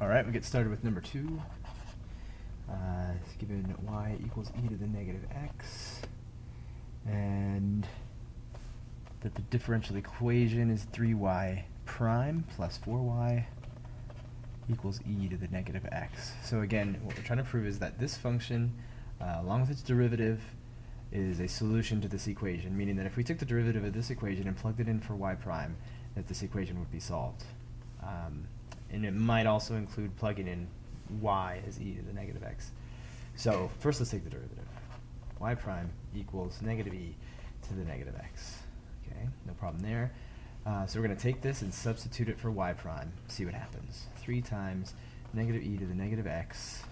All right, we get started with number two. Uh, it's given y equals e to the negative x, and that the differential equation is 3y prime plus 4y equals e to the negative x. So again, what we're trying to prove is that this function, uh, along with its derivative, is a solution to this equation, meaning that if we took the derivative of this equation and plugged it in for y prime, that this equation would be solved. Um, and it might also include plugging in y as e to the negative x. So first let's take the derivative. y prime equals negative e to the negative x. Okay, no problem there. Uh, so we're going to take this and substitute it for y prime, see what happens. 3 times negative e to the negative x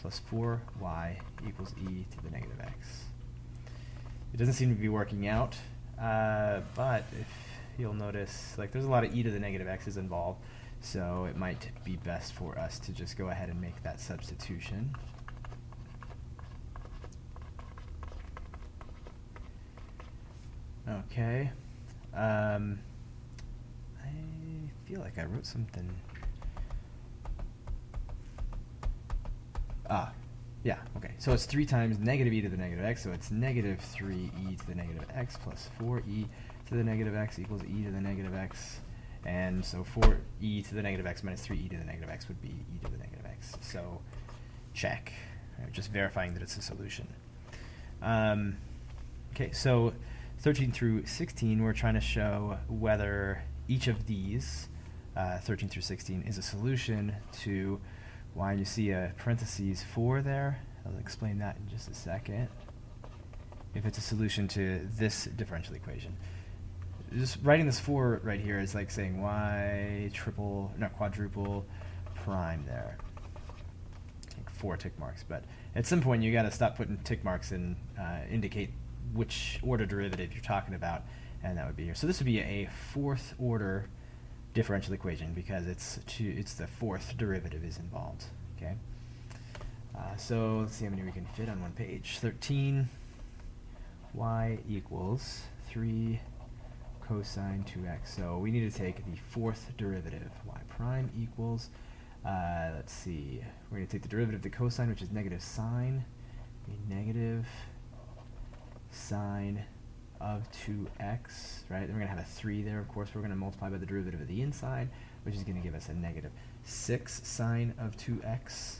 plus 4y equals e to the negative x. It doesn't seem to be working out, uh, but if you'll notice, like there's a lot of e to the negative x's involved, so it might be best for us to just go ahead and make that substitution. Okay. Um, I feel like I wrote something. Ah, yeah, okay. So it's 3 times negative e to the negative x, so it's negative 3e to the negative x plus 4e to the negative x equals e to the negative x. And so 4e to the negative x minus 3e to the negative x would be e to the negative x. So check. Right, just verifying that it's a solution. Um, okay, so 13 through 16, we're trying to show whether each of these, uh, 13 through 16, is a solution to why you see a parentheses 4 there. I'll explain that in just a second. If it's a solution to this differential equation. Just writing this 4 right here is like saying y triple, not quadruple prime there. Like four tick marks, but at some point you got to stop putting tick marks and uh, indicate which order derivative you're talking about, and that would be here. So this would be a fourth order differential equation because it's two, it's the fourth derivative is involved. Okay. Uh, so let's see how many we can fit on one page. 13 y equals 3 cosine 2x. So we need to take the fourth derivative. y prime equals, uh, let's see, we're going to take the derivative of the cosine, which is negative sine, a negative sine of 2x, right? Then we're going to have a 3 there, of course. We're going to multiply by the derivative of the inside, which is going to give us a negative 6 sine of 2x.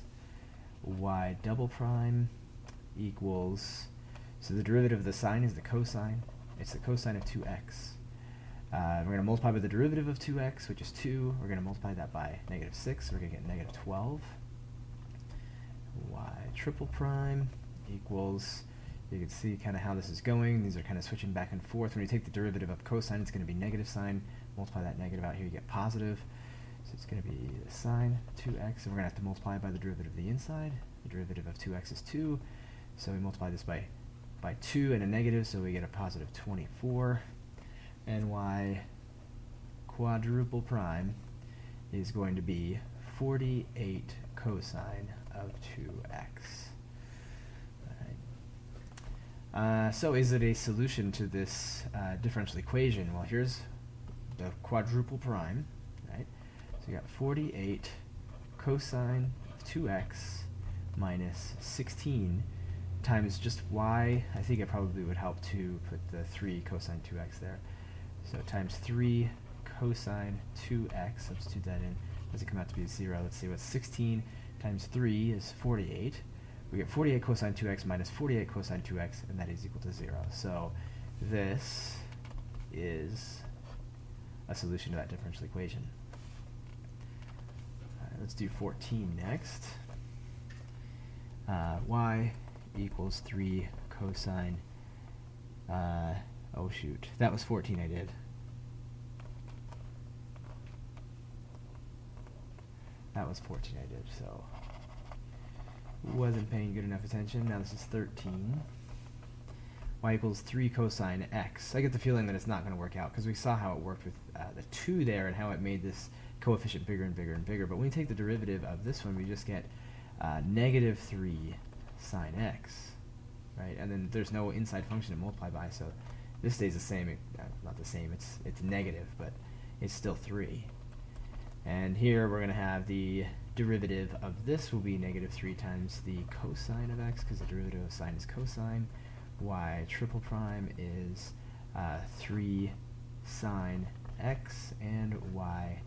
y double prime equals, so the derivative of the sine is the cosine. It's the cosine of 2x. Uh, we're going to multiply by the derivative of 2x, which is 2. We're going to multiply that by negative 6. So we're going to get negative 12. y triple prime equals you can see kind of how this is going. These are kind of switching back and forth. When you take the derivative of cosine, it's going to be negative sine. Multiply that negative out here, you get positive. So it's going to be the sine 2x, and we're going to have to multiply by the derivative of the inside. The derivative of 2x is 2, so we multiply this by, by 2 and a negative, so we get a positive 24. And y quadruple prime is going to be 48 cosine of 2x. Uh, so is it a solution to this uh, differential equation? Well, here's the quadruple prime, right? So you got 48 cosine of 2x minus 16 times just y. I think it probably would help to put the 3 cosine 2x there. So times 3 cosine 2x, substitute that in. Does it come out to be 0? Let's see, what's 16 times 3 is 48 we get 48 cosine 2x minus 48 cosine 2x, and that is equal to 0. So this is a solution to that differential equation. let's do 14 next. Uh, y equals 3 cosine, uh, oh shoot, that was 14 I did. That was 14 I did, so wasn't paying good enough attention. Now this is 13. y equals 3 cosine x. I get the feeling that it's not going to work out because we saw how it worked with uh, the 2 there and how it made this coefficient bigger and bigger and bigger. But when we take the derivative of this one, we just get uh, negative 3 sine x. Right? And then there's no inside function to multiply by, so this stays the same. It, uh, not the same, it's, it's negative, but it's still 3. And here we're going to have the derivative of this will be negative 3 times the cosine of x, because the derivative of sine is cosine. y triple prime is uh, 3 sine x, and y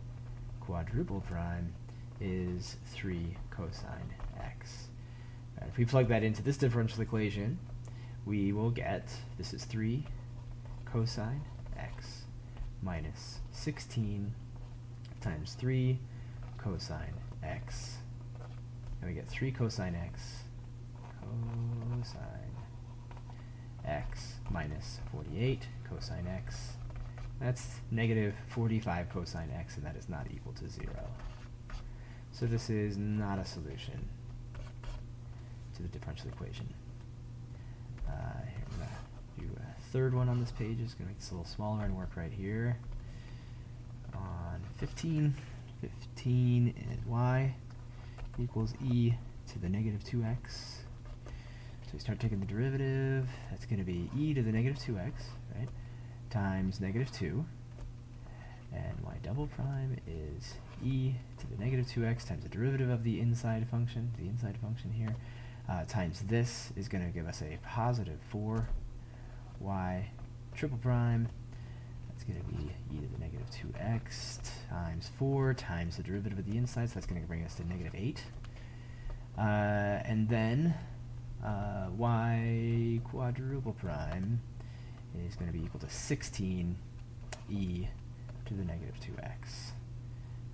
quadruple prime is 3 cosine x. Right, if we plug that into this differential equation, we will get, this is 3 cosine x minus 16 times 3 cosine x. And we get 3 cosine x cosine x minus 48 cosine x. That's negative 45 cosine x, and that is not equal to 0. So this is not a solution to the differential equation. Uh, here I'm going to do a third one on this page. It's going to make this a little smaller and work right here. On 15, 15 is y equals e to the negative 2x. So we start taking the derivative. That's going to be e to the negative 2x, right, times negative 2. And y double prime is e to the negative 2x times the derivative of the inside function, the inside function here, uh, times this is going to give us a positive 4 y triple prime. That's going to be e to the negative 2x times 4 times the derivative of the inside, so that's going to bring us to negative 8. Uh, and then uh, y quadruple prime is going to be equal to 16 e to the negative 2x.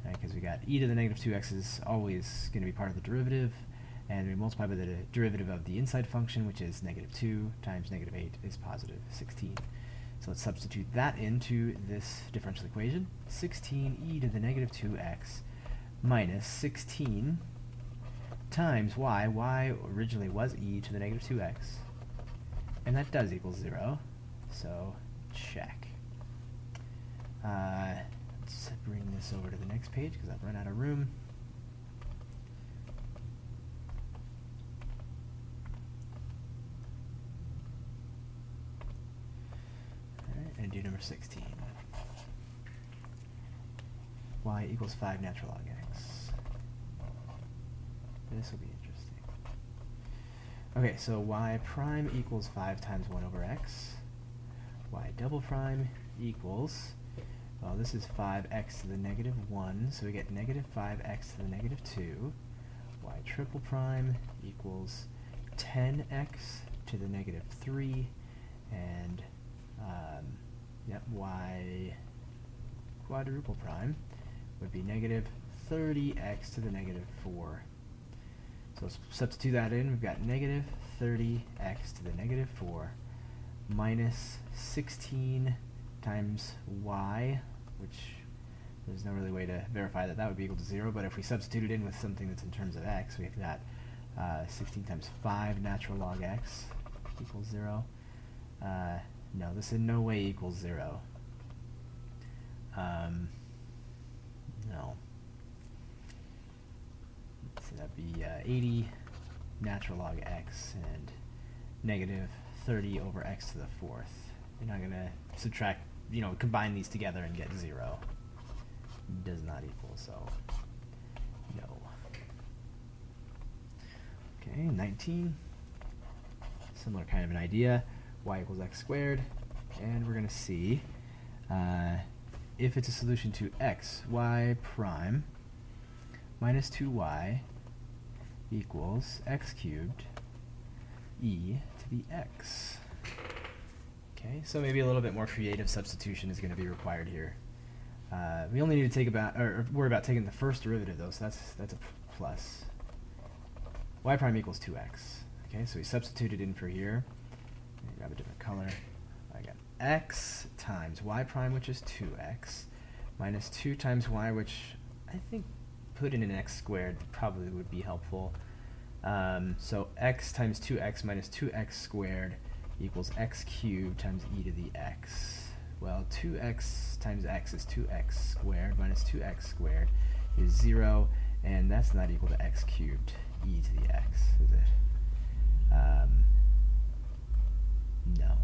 Because right, we got e to the negative 2x is always going to be part of the derivative, and we multiply by the derivative of the inside function, which is negative 2 times negative 8 is positive 16. So let's substitute that into this differential equation. 16e to the negative 2x minus 16 times y. y originally was e to the negative 2x. And that does equal 0. So check. Uh, let's bring this over to the next page because I've run out of room. And do number 16. y equals 5 natural log x. This will be interesting. Okay, so y prime equals 5 times 1 over x. y double prime equals, well, this is 5x to the negative 1, so we get negative 5x to the negative 2. y triple prime equals 10x to the negative 3, and um, yep, y quadruple prime would be negative 30x to the negative 4. So substitute that in. We've got negative 30x to the negative 4 minus 16 times y, which there's no really way to verify that that would be equal to 0, but if we substitute it in with something that's in terms of x, we've got uh, 16 times 5 natural log x equals 0. Uh, no, this in no way equals 0. Um, no. So that'd be uh, 80 natural log x and negative 30 over x to the fourth. You're not going to subtract, you know, combine these together and get 0. Does not equal, so no. Okay, 19. Similar kind of an idea. Y equals x squared. And we're going to see uh, if it's a solution to x, y prime minus 2y equals x cubed e to the x. Okay, so maybe a little bit more creative substitution is going to be required here. Uh, we only need to take about, or worry about taking the first derivative though, so that's that's a plus. y prime equals 2x. Okay, so we substituted in for here. Grab a different color. I got x times y prime, which is 2x, minus 2 times y, which I think put in an x squared probably would be helpful. Um, so x times 2x minus 2x squared equals x cubed times e to the x. Well, 2x times x is 2x squared minus 2x squared is 0, and that's not equal to x cubed e to the x, is it? Um, no.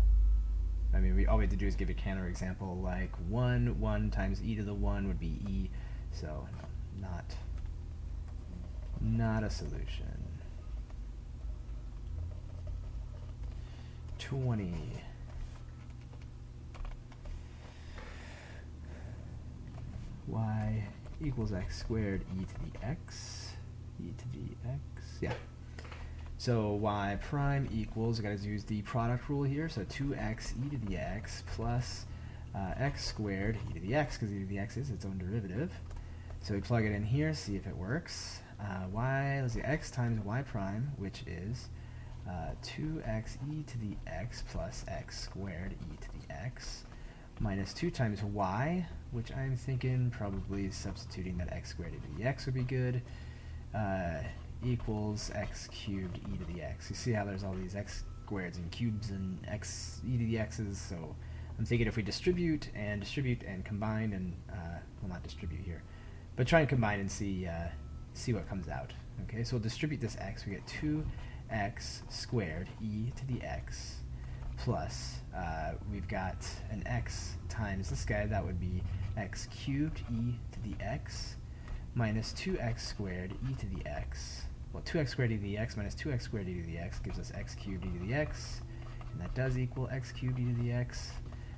I mean, we all we have to do is give a counter example like 1, 1 times e to the 1 would be e So not not a solution. 20. y equals x squared e to the x, e to the x, yeah. So y prime equals, I gotta use the product rule here, so 2x e to the x plus uh, x squared e to the x, because e to the x is its own derivative. So we plug it in here, see if it works. Uh, y, let's see, x times y prime, which is uh, 2x e to the x plus x squared e to the x minus 2 times y, which I'm thinking probably substituting that x squared e to the x would be good, uh, equals x cubed e to the x. You see how there's all these x squareds and cubes and x e to the x's, so I'm thinking if we distribute and distribute and combine and, uh, well not distribute here, but try and combine and see, uh, see what comes out. Okay, so we'll distribute this x, we get 2x squared e to the x plus, uh, we've got an x times this guy, that would be x cubed e to the x minus 2x squared e to the x. Well, 2x squared e to the x minus 2x squared e to the x gives us x cubed e to the x, and that does equal x cubed e to the x,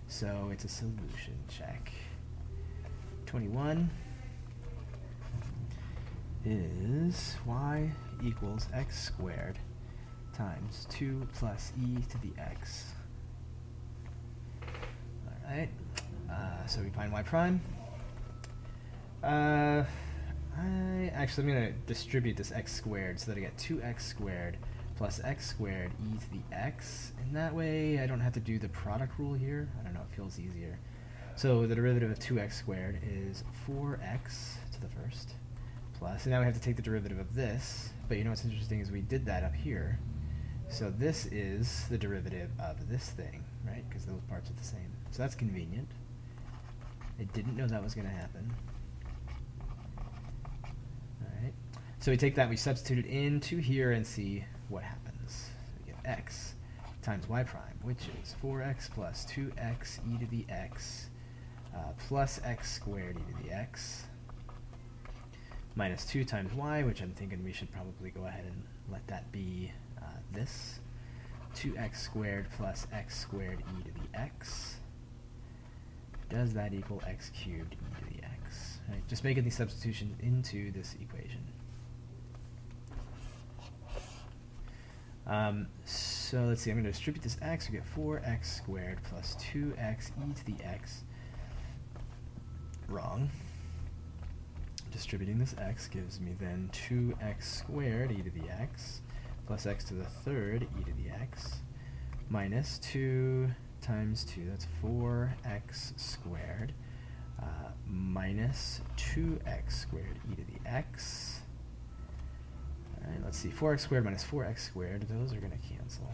so it's a solution check. 21 is y equals x squared times 2 plus e to the x. Alright, uh, so we find y prime. Uh, actually I'm going to distribute this x squared so that I get 2x squared plus x squared e to the x, and that way I don't have to do the product rule here. I don't know, it feels easier. So the derivative of 2x squared is 4x to the first plus, and now we have to take the derivative of this, but you know what's interesting is we did that up here. So this is the derivative of this thing, right? Because those parts are the same. So that's convenient. I didn't know that was going to happen. Alright. So we take that, we substitute it into here and see what happens. So we get x times y prime, which is 4x plus 2x e to the x uh, plus x squared e to the x minus 2 times y, which I'm thinking we should probably go ahead and let that be uh, this. 2x squared plus x squared e to the x. Does that equal x cubed e to the x? Right, just making these substitutions into this equation. Um, so let's see, I'm going to distribute this x. We get 4x squared plus 2x e to the x. Wrong. Distributing this x gives me then 2x squared e to the x plus x to the third e to the x minus 2 times 2, that's 4x squared, uh, minus 2x squared e to the x. Alright, let's see, 4x squared minus 4x squared, those are going to cancel.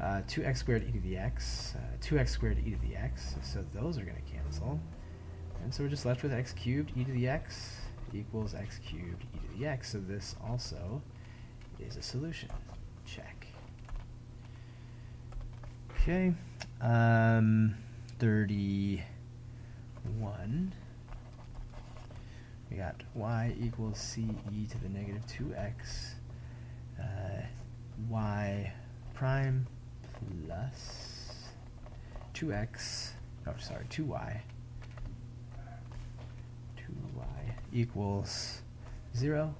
Uh, 2x squared e to the x, uh, 2x squared e to the x, so those are going to cancel. And so we're just left with x cubed e to the x equals x cubed e to the x, so this also is a solution. Check. Okay, um, 31. We got y equals c e to the negative 2x, uh, y prime plus 2x, oh sorry, 2y, 2y equals 0,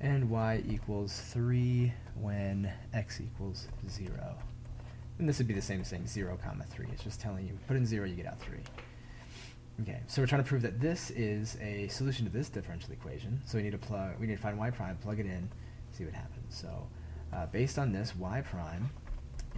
and y equals 3 when x equals 0. And this would be the same thing, 0 comma 3. It's just telling you, put in 0, you get out 3. Okay, so we're trying to prove that this is a solution to this differential equation. So we need to plug, we need to find y prime, plug it in, see what happens. So uh, based on this, y prime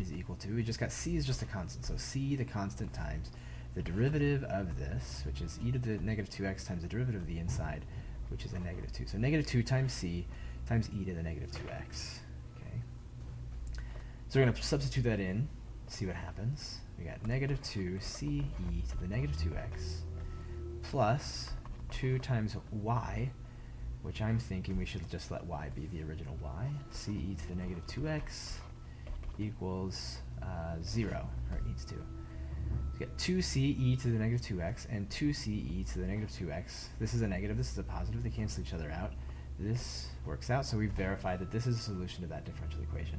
is equal to, we just got c is just a constant. So c, the constant, times the derivative of this, which is e to the negative 2x times the derivative of the inside, which is a negative 2. So negative 2 times c times e to the negative 2x. Okay. So we're going to substitute that in, see what happens. We got negative 2 c e to the negative 2x plus 2 times y, which I'm thinking we should just let y be the original y. c e to the negative 2x equals uh, 0, or it needs to. We get 2c e to the negative 2x and 2c e to the negative 2x. This is a negative, this is a positive, they cancel each other out. This works out, so we've verified that this is a solution to that differential equation.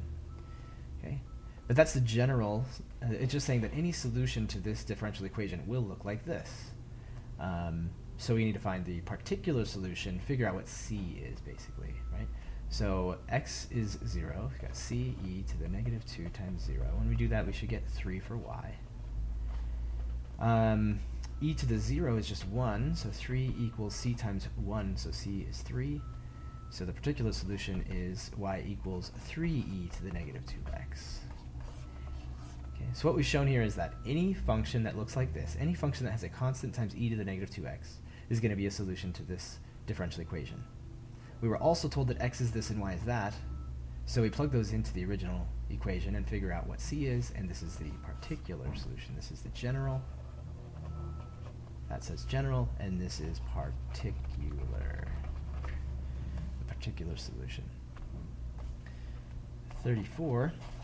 Okay, But that's the general, uh, it's just saying that any solution to this differential equation will look like this. Um, so we need to find the particular solution, figure out what c is basically, right? So x is 0, we've got c e to the negative 2 times 0. When we do that, we should get 3 for y. Um, e to the 0 is just 1, so 3 equals c times 1, so c is 3. So the particular solution is y equals 3e to the negative 2x. So what we've shown here is that any function that looks like this, any function that has a constant times e to the negative 2x, is going to be a solution to this differential equation. We were also told that x is this and y is that, so we plug those into the original equation and figure out what c is, and this is the particular solution. This is the general. That says general, and this is particular The particular solution. 34 y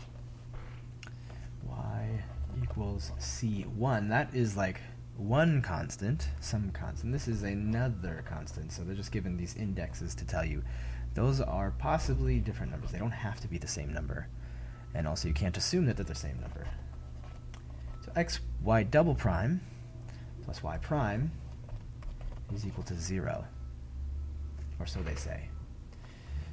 equals c1. That is like one constant, some constant. This is another constant, so they're just given these indexes to tell you those are possibly different numbers. They don't have to be the same number. And also you can't assume that they're the same number. So x y double prime plus y prime is equal to 0. Or so they say.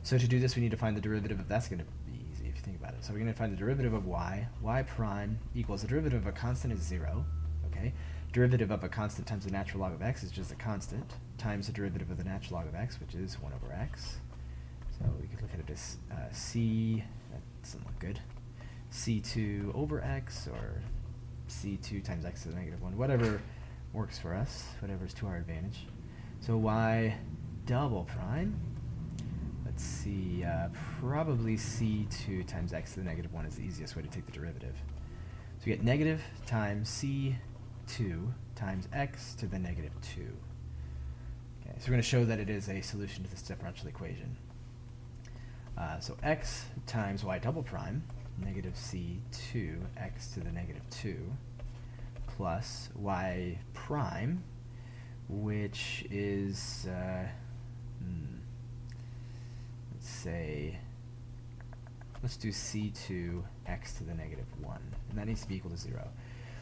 So to do this, we need to find the derivative of, that's going to be easy if you think about it. So we're going to find the derivative of y. y prime equals the derivative of a constant is 0, okay? Derivative of a constant times the natural log of x is just a constant, times the derivative of the natural log of x, which is 1 over x. So we could look at it as uh, c, that doesn't look good, c2 over x, or c2 times x to the negative 1, whatever works for us, whatever is to our advantage. So y double prime let's see, uh, probably c2 times x to the negative 1 is the easiest way to take the derivative. So we get negative times c2 times x to the negative 2. Okay, so we're going to show that it is a solution to this differential equation. Uh, so x times y double prime, negative c2 x to the negative 2, plus y prime, which is... Uh, hmm, say, let's do c2 x to the negative 1, and that needs to be equal to 0.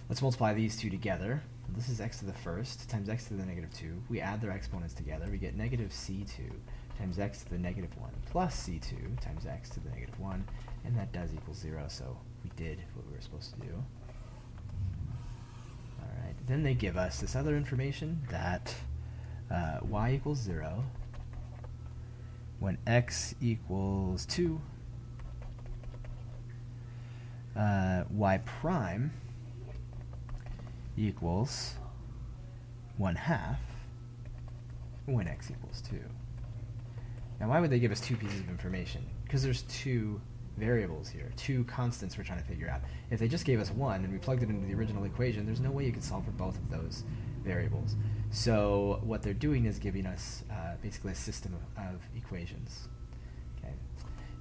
Let's multiply these two together. This is x to the first times x to the negative 2. We add their exponents together. We get negative c2 times x to the negative 1 plus c2 times x to the negative 1, and that does equal 0, so we did what we were supposed to do. Alright, then they give us this other information that uh, y equals 0 when x equals 2, uh, y prime equals 1 half when x equals 2. Now why would they give us two pieces of information? Because there's two variables here, two constants we're trying to figure out. If they just gave us one and we plugged it into the original equation, there's no way you could solve for both of those variables. So what they're doing is giving us uh, basically a system of, equations. Okay.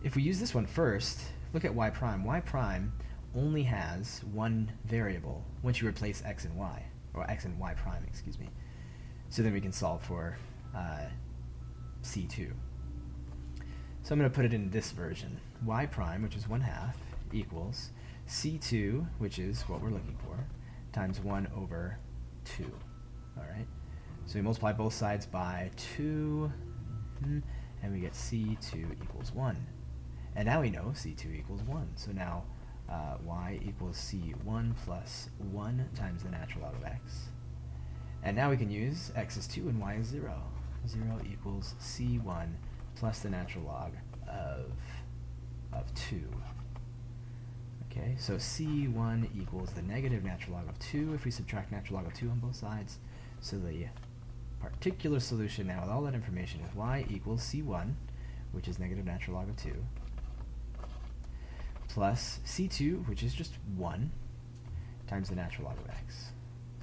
If we use this one first, look at y prime. y prime only has one variable once you replace x and y, or x and y prime, excuse me. So then we can solve for uh, c2. So I'm going to put it in this version. y prime, which is 1 half, equals c2, which is what we're looking for, times 1 over 2. All right. So we multiply both sides by 2, and we get c2 equals 1. And now we know c2 equals 1. So now uh, y equals c1 plus 1 times the natural log of x. And now we can use x is 2 and y is 0. 0 equals c1 plus the natural log of, of 2. Okay, so c1 equals the negative natural log of 2 if we subtract natural log of 2 on both sides. So the particular solution now with all that information is y equals c1, which is negative natural log of 2, plus c2, which is just 1, times the natural log of x.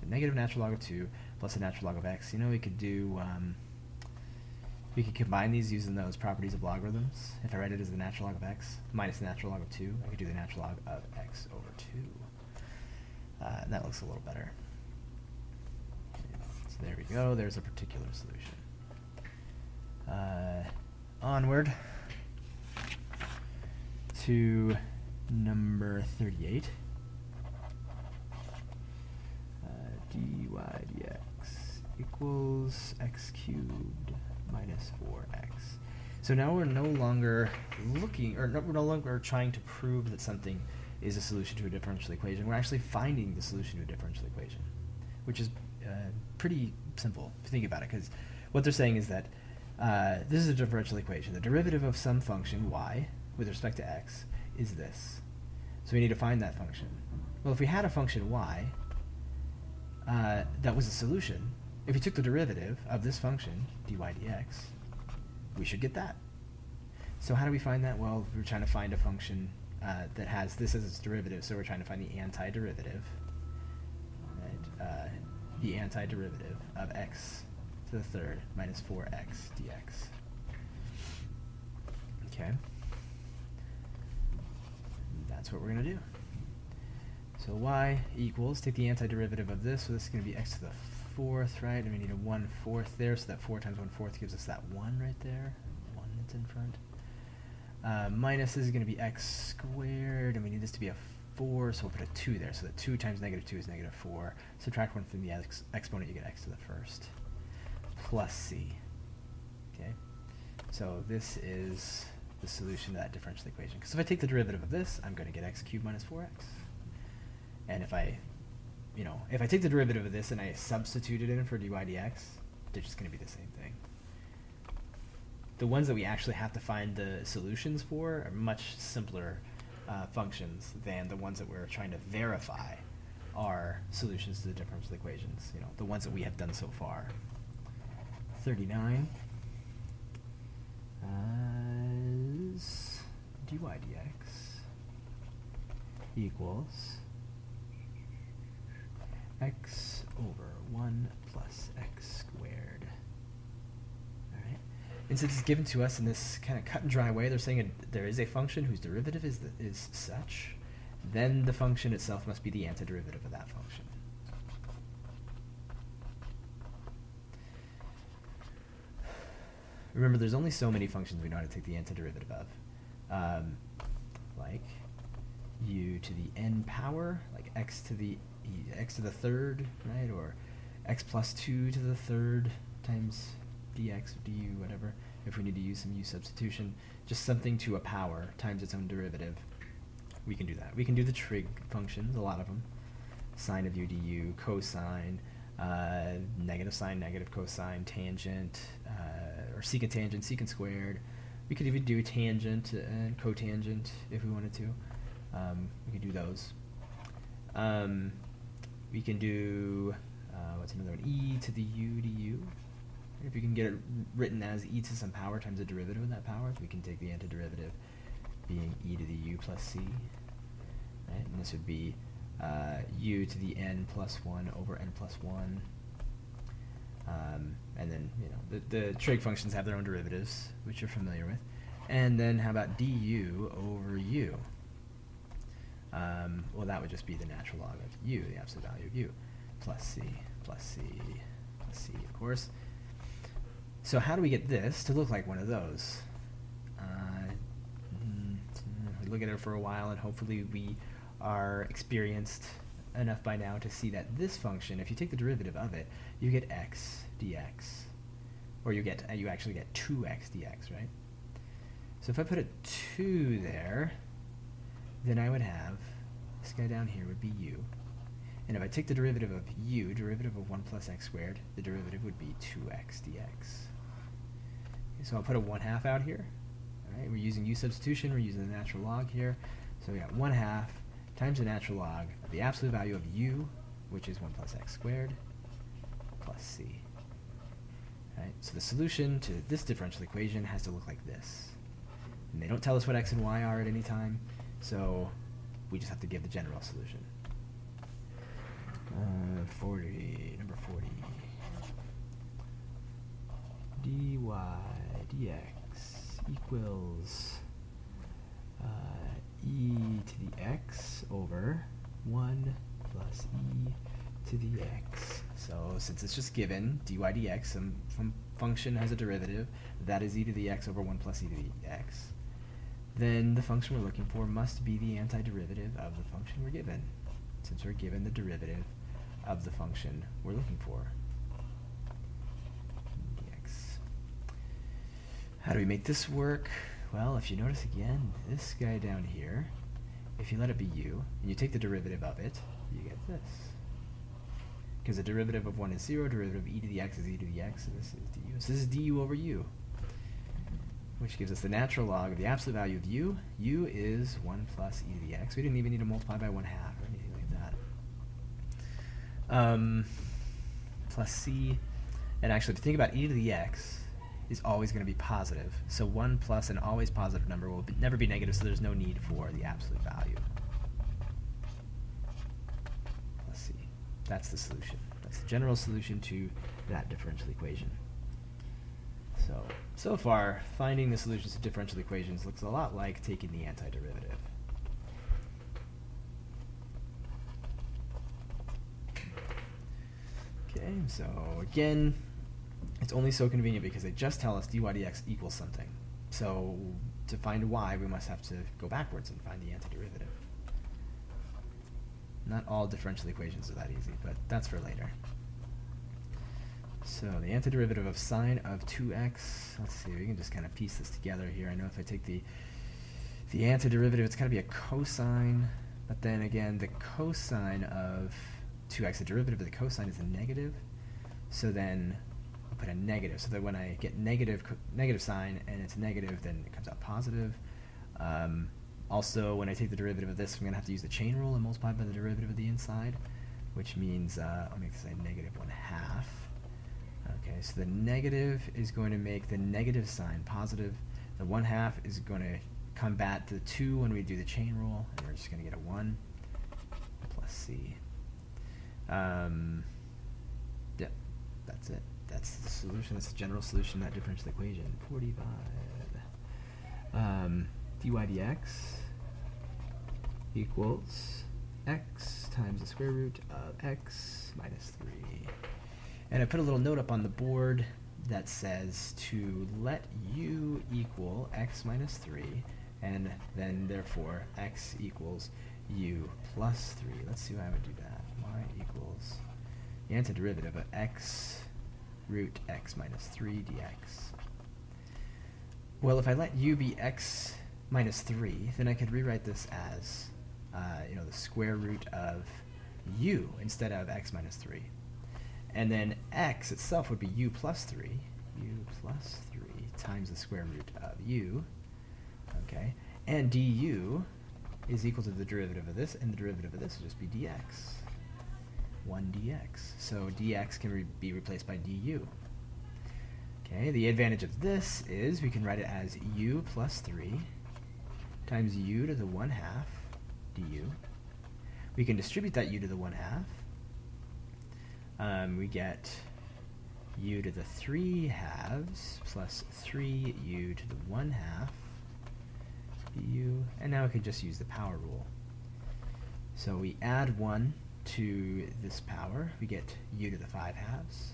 The negative natural log of 2 plus the natural log of x. You know, we could do, um, we could combine these using those properties of logarithms. If I write it as the natural log of x minus the natural log of 2, I could do the natural log of x over 2. Uh, that looks a little better. There we go. There's a particular solution. Uh, onward to number 38. Uh, dy dx equals x cubed minus 4x. So now we're no longer looking, or no, we're no longer trying to prove that something is a solution to a differential equation. We're actually finding the solution to a differential equation, which is uh, pretty simple if you think about it, because what they're saying is that uh, this is a differential equation. The derivative of some function y with respect to x is this. So we need to find that function. Well, if we had a function y uh, that was a solution, if we took the derivative of this function, dy dx, we should get that. So how do we find that? Well, we're trying to find a function uh, that has this as its derivative, so we're trying to find the antiderivative. Right? The antiderivative of x to the third minus 4x dx. Okay. That's what we're going to do. So y equals, take the antiderivative of this, so this is going to be x to the fourth, right? And we need a 1 fourth there, so that 4 times 1 fourth gives us that 1 right there. 1 that's in front. Uh, minus this is going to be x squared, and we need this to be a 4, so we'll put a 2 there. So that 2 times negative 2 is negative 4. Subtract 1 from the ex exponent, you get x to the first. Plus c. Okay? So this is the solution to that differential equation. Because if I take the derivative of this, I'm going to get x cubed minus 4x. And if I, you know, if I take the derivative of this and I substitute it in for dy dx, they're just going to be the same thing. The ones that we actually have to find the solutions for are much simpler uh, functions than the ones that we're trying to verify are solutions to the differential equations, you know, the ones that we have done so far. 39 as dy dx equals x over 1 plus x squared. Alright. And since it's given to us in this kind of cut and dry way, they're saying there is a function whose derivative is, the, is such, then the function itself must be the antiderivative of that function. Remember, there's only so many functions we know how to take the antiderivative of. Um, like u to the n power, like x to the x to the third, right? Or x plus 2 to the third times dx or du, whatever, if we need to use some u substitution. Just something to a power times its own derivative. We can do that. We can do the trig functions, a lot of them. Sine of u du, cosine, uh, negative sine, negative cosine, tangent, uh, or secant tangent, secant squared. We could even do tangent and cotangent if we wanted to. Um, we could do those. Um, we can do, uh, what's another one? e to the u to u. If you can get it written as e to some power times the derivative of that power, we can take the antiderivative being e to the u plus c. Right? And this would be uh, u to the n plus 1 over n plus 1. Um, and then, you know, the, the trig functions have their own derivatives, which you're familiar with. And then how about du over u? Um, well, that would just be the natural log of u, the absolute value of u, plus c, plus c, plus c, of course. So how do we get this to look like one of those? Uh, mm, we look at it for a while, and hopefully we are experienced enough by now to see that this function, if you take the derivative of it, you get x dx. Or you get, uh, you actually get 2x dx, right? So if I put a 2 there, then I would have, this guy down here would be u. And if I take the derivative of u, derivative of 1 plus x squared, the derivative would be 2x dx. So I'll put a 1 half out here. All right, we're using u substitution, we're using the natural log here. So we got 1 half times the natural log of the absolute value of u, which is 1 plus x squared, plus c. Right, so the solution to this differential equation has to look like this. And they don't tell us what x and y are at any time, so we just have to give the general solution. Uh, 40, number 40. Dy dx equals uh, e to the x over 1 plus e to the x. So since it's just given, dy dx, some, some function has a derivative, that is e to the x over 1 plus e to the x, then the function we're looking for must be the antiderivative of the function we're given, since we're given the derivative of the function we're looking for. dx. How do we make this work? Well, if you notice again, this guy down here, if you let it be u, and you take the derivative of it, you get this. Because the derivative of 1 is 0, derivative of e to the x is e to the x, so this is du. So this is du over u, which gives us the natural log of the absolute value of u. u is 1 plus e to the x. We didn't even need to multiply by 1 half or anything like that. Um, plus c, and actually to think about e to the x, is always going to be positive. So 1 plus an always positive number will be, never be negative, so there's no need for the absolute value. Let's see. That's the solution. That's the general solution to that differential equation. So, so far, finding the solutions to differential equations looks a lot like taking the antiderivative. Okay, so again, it's only so convenient because they just tell us dy dx equals something. So to find y, we must have to go backwards and find the antiderivative. Not all differential equations are that easy, but that's for later. So the antiderivative of sine of 2x, let's see, we can just kind of piece this together here. I know if I take the the antiderivative, it's going to be a cosine, but then again, the cosine of 2x, the derivative of the cosine is a negative. So then put a negative so that when I get negative negative sign and it's negative then it comes out positive. Um, also when I take the derivative of this I'm going to have to use the chain rule and multiply by the derivative of the inside which means uh, I'll make this a negative 1 half. Okay, so the negative is going to make the negative sign positive. The 1 half is going to combat the 2 when we do the chain rule and we're just going to get a 1 plus c. Um, yep, that's it that's the solution. That's the general solution that differential equation. 45. Um, dy dx equals x times the square root of x minus 3. And I put a little note up on the board that says to let u equal x minus 3, and then therefore x equals u plus 3. Let's see why I would do that. y equals the antiderivative of x root x minus 3 dx. Well, if I let u be x minus 3, then I could rewrite this as uh, you know, the square root of u instead of x minus 3. And then x itself would be u plus 3, u plus 3 times the square root of u, okay? And du is equal to the derivative of this, and the derivative of this would just be dx. 1 dx. So dx can re be replaced by du. Okay, the advantage of this is we can write it as u plus 3 times u to the 1 half du. We can distribute that u to the 1 half. Um, we get u to the 3 halves plus 3u to the 1 half du. And now we can just use the power rule. So we add 1 to this power, we get u to the 5 halves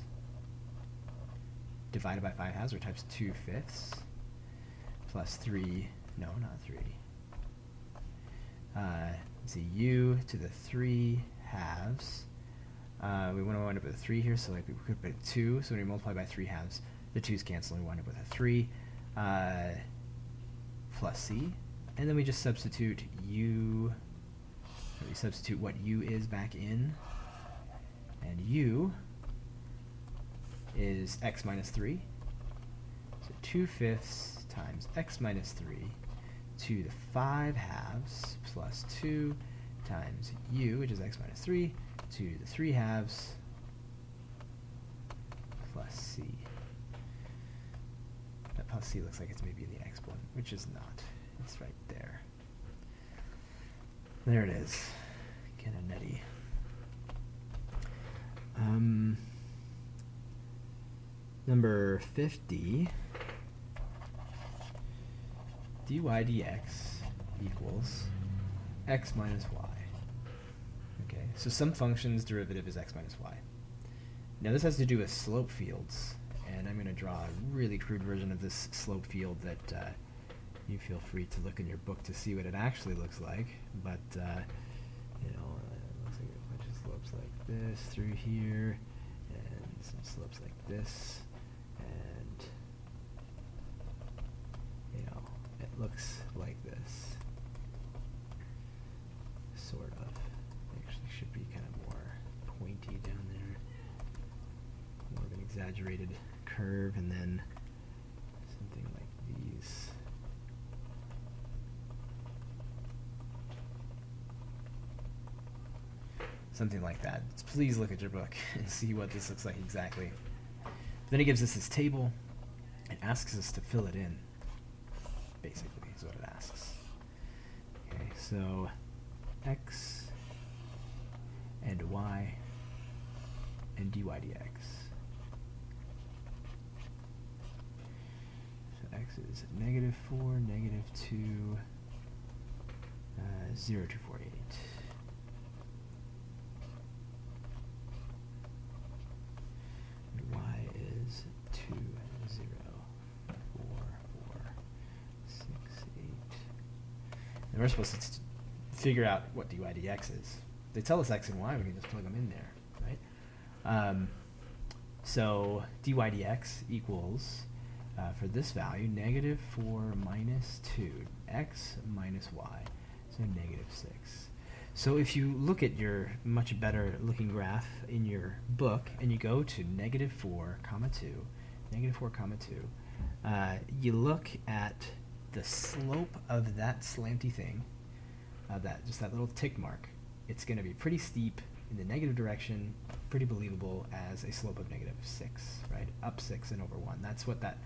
divided by 5 halves, or types 2 fifths, plus 3, no, not 3. Uh, see, u to the 3 halves. Uh, we want to wind up with a 3 here, so like we could put 2, so when we multiply by 3 halves, the 2's cancel, and we wind up with a 3, uh, plus c. And then we just substitute u we substitute what u is back in, and u is x minus 3. So 2 fifths times x minus 3 to the 5 halves plus 2 times u, which is x minus 3, to the 3 halves plus c. That plus c looks like it's maybe in the exponent, which is not. It's right there. There it is. Cananetti. Um, number 50, dy dx equals x minus y. Okay, so some function's derivative is x minus y. Now this has to do with slope fields, and I'm going to draw a really crude version of this slope field that uh, you feel free to look in your book to see what it actually looks like. But uh, you know, it looks like a bunch of slopes like this through here, and some slopes like this, and you know, it looks like this, sort of. Actually, should be kind of more pointy down there, more of an exaggerated curve, and then something like these. Something like that. Please look at your book and see what this looks like exactly. Then he gives us this table and asks us to fill it in, basically, is what it asks. Okay, so x and y and dy dx. So x is negative 4, negative 2, uh, 0 to 48. And y is 2, 0, 4, 4, 6, 8. And we're supposed to figure out what dy dx is. They tell us x and y, we can just plug them in there, right? Um, so dy dx equals, uh, for this value, negative 4 minus 2, x minus y, so negative 6. So if you look at your much better looking graph in your book and you go to negative 4 comma 2, negative 4 comma 2, uh, you look at the slope of that slanty thing, uh, that just that little tick mark, it's going to be pretty steep in the negative direction, pretty believable as a slope of negative 6, right? Up 6 and over 1. That's what that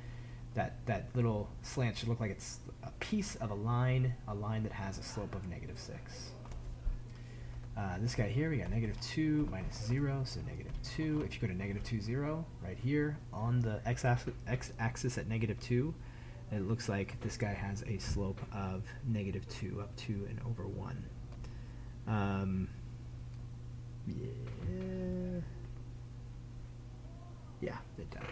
that that little slant should look like it's a piece of a line, a line that has a slope of negative 6. Uh, this guy here, we got negative 2 minus 0, so negative 2. If you go to negative 2, 0, right here on the x-axis x axis at negative 2, it looks like this guy has a slope of negative 2 up 2 and over 1. Um, yeah. Yeah, it does.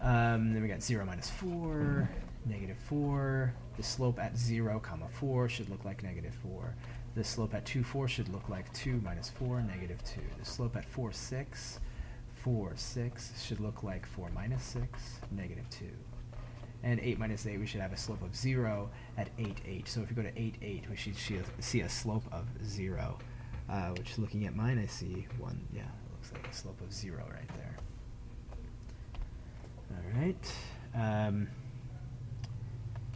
Um, then we got 0 minus 4, negative 4. The slope at 0 comma 4 should look like negative 4. The slope at 2, 4 should look like 2 minus 4, negative 2. The slope at 4, 6, 4, 6 should look like 4 minus 6, negative 2. And 8 minus 8, we should have a slope of 0 at 8, 8. So if you go to 8, 8, we should see a, slope of 0. Uh, which, looking at mine, I see 1. Yeah, it looks like a slope of 0 right there. All right. Um,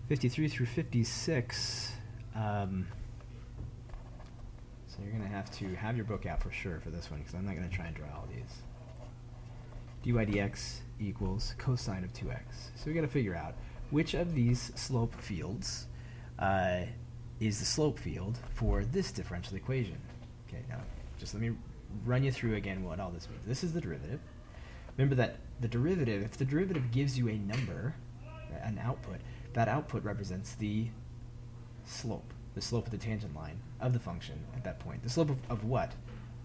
53 through 56. Um, so you're going to have to have your book out for sure for this one because I'm not going to try and draw all these. Dy dx equals cosine of 2x. So we got to figure out which of these slope fields uh, is the slope field for this differential equation. Okay, now just let me run you through again what all this means. This is the derivative. Remember that the derivative, if the derivative gives you a number, an output, that output represents the slope, the slope of the tangent line of the function at that point. The slope of, of what?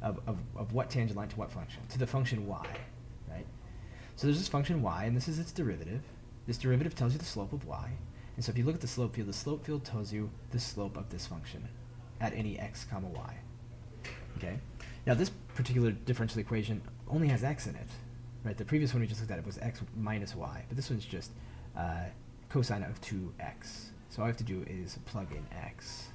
Of, of, of what tangent line to what function? To the function y? So there's this function y, and this is its derivative. This derivative tells you the slope of y. And so if you look at the slope field, the slope field tells you the slope of this function at any x comma y. Okay? Now this particular differential equation only has x in it. Right? The previous one we just looked at it was x minus y, but this one's just uh, cosine of 2x. So all I have to do is plug in x.